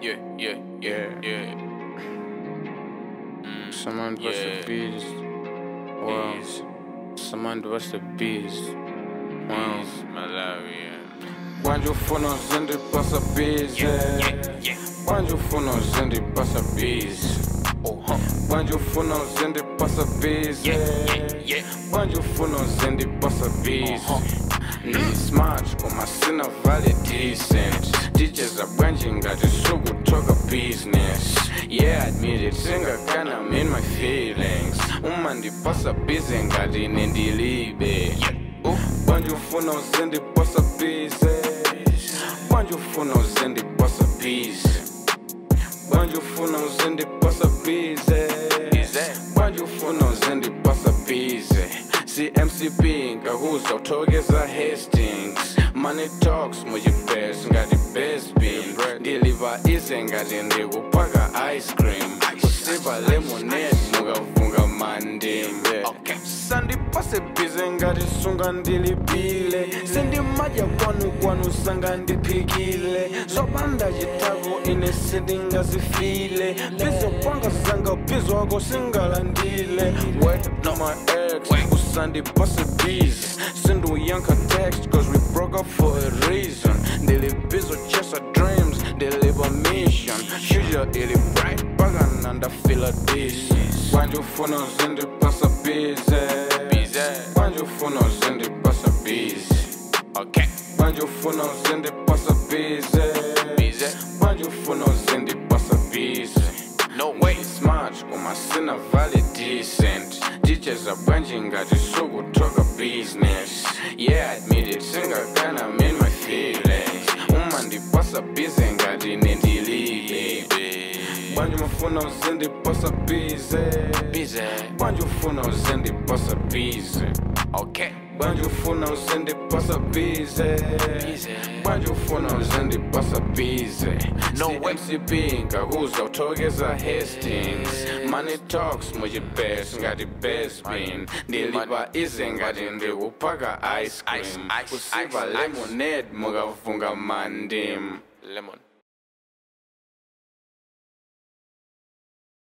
Yeah, yeah, yeah, yeah. Mm, Someone bust yeah. the bees. Wow. Bees. Someone bust the bees. Wow. Bees, malaria. Quando for no zindi passa bees. Yeah, yeah, yeah. Quando for no zindi passa bees. Oh, huh. Quando for no zindi passa bees. Yeah, yeah, yeah. Quando for no zindi passa bees. Uh-huh. Ni smart koma sina vale decent Teachers bwanji ngati sukutoka business Yeah, I admit it, singa kana I'm in my feelings Uma ndipasa busy ngati nendilibe Uh, Bwanji ufuna uzindipasa busy Bwanji ufuna uzindipasa busy Bwanji ufuna uzindipasa busy Busy. Bwanji ufuna uzindipasa busy CMCP ngakuzwa uthokeza Hastings Money talks mujibest ngati best bean Deliver ize ngati ndikupaka ice cream. Kusipa lemonade mukavunga mandim sandipase bize ngati sunga ndilipile sindimadya kwanu kwanu sanga ndiphikile zopanda chitako ine sindingazifile bizo kwanga zanga bizo wako singalandile wet no my ex Wait. usandipase bize sinduyanka text cause we broke up for a reason They live busy, ndilibizo chesa dreams they live a mission future ili bright paka nandafila this Quando for no zindi passa busy Busy. Quando for no zindi passa busy Okay. Quando for no zindi passa busy Busy. Quando for no zindi passa vale decent. Teachers bwanji ngati sukutoka business. Yeah, I admit it, singa kana I'm in my feelings. Uma ndipasa busy ngati nendilibe Bwanji mufuna uzindipasa busy Busy. Bwanji ufuna uzindipasa busy Okay. Bwanji ufuna uzindipasa busy Busy. Bwanji ufuna uzindipasa busy No way. CMCP ngakuzwa uthokeza Hastings Money talks ngati best bean Ndilipa ize ngati ndikupaka ice Ice, cream ice, Kusipa ice, ice. lemonade mukavunga mandim Lemon.